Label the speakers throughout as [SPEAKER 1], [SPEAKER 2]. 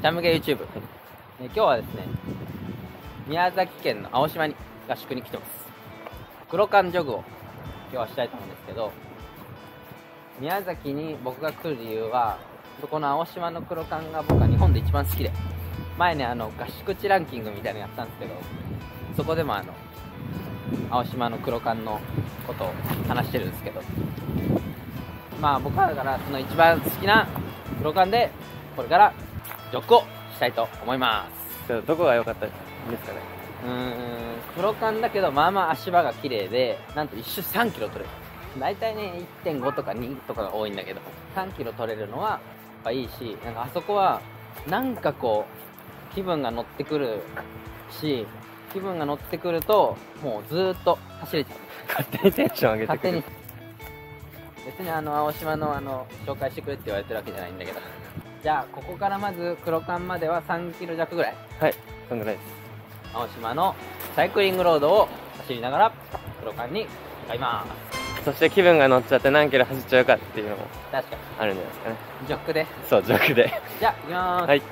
[SPEAKER 1] チャムゲ YouTube、え今日はですね宮崎県の青島に合宿に来てます。黒缶ジョグを今日はしたいと思うんですけど宮崎に僕が来る理由はそこの青島の黒缶が僕は日本で一番好きで前ねあの合宿地ランキングみたいなのやったんですけどそこでもあの青島の黒缶のことを話してるんですけどまあ僕はだからその一番好きな黒缶でこれからジョッグをしたいと思います。
[SPEAKER 2] どこが良かったですかね。
[SPEAKER 1] うーん黒缶だけどまあまあ足場が綺麗でなんと1周3キロ取れる。大体ね1.5とか2とかが多いんだけど3キロ取れるのはやっぱいいしなんかあそこはなんかこう気分が乗ってくるし気分が乗ってくるともうずーっと走れちゃう。
[SPEAKER 2] 勝手にテンション上げてくる。
[SPEAKER 1] 勝手に。別にあの青島のあの紹介してくれって言われてるわけじゃないんだけどじゃあここからまず黒缶までは3キロ弱ぐらい。
[SPEAKER 2] はいそんぐらいです。
[SPEAKER 1] 青島のサイクリングロードを走りながら黒缶に向かいま
[SPEAKER 2] そして気分が乗っちゃって何キロ走っちゃうかっていうのも
[SPEAKER 1] す確かに。
[SPEAKER 2] あるんじゃないですかね。
[SPEAKER 1] ジョックで。
[SPEAKER 2] そうジョークで。
[SPEAKER 1] じゃあ行きまーす、
[SPEAKER 2] はい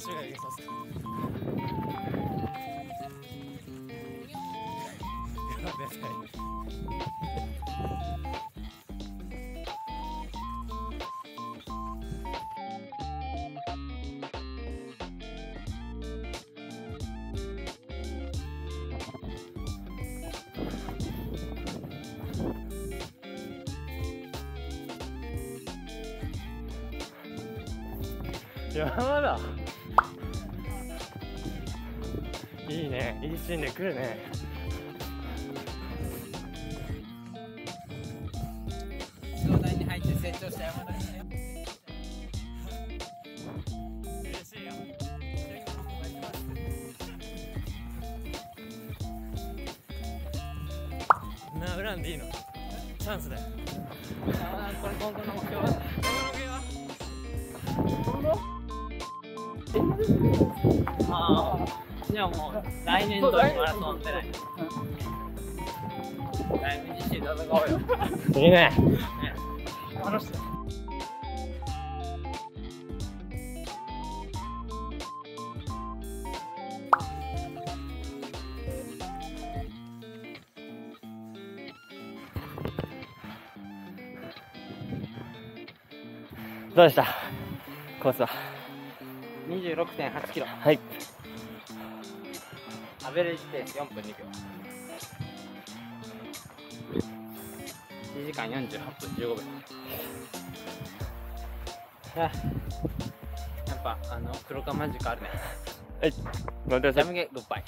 [SPEAKER 3] 足が上げさせたやべえ
[SPEAKER 2] 山だいいね。いいシーンで来るね。
[SPEAKER 1] 壮大に入って成長した山田。ですねああじゃあもう来年度にマラソン出ないだいぶ自信戦おうよ
[SPEAKER 2] いいね
[SPEAKER 1] 楽しい。
[SPEAKER 2] どうでしたコースは
[SPEAKER 1] 26.8キロ。
[SPEAKER 2] はい。
[SPEAKER 1] アベレージペース4分2秒。1時間48分15秒。いややっぱあの黒川マジックあるね。
[SPEAKER 2] はい。ごめんなさい。
[SPEAKER 1] ジャムゲグッバイ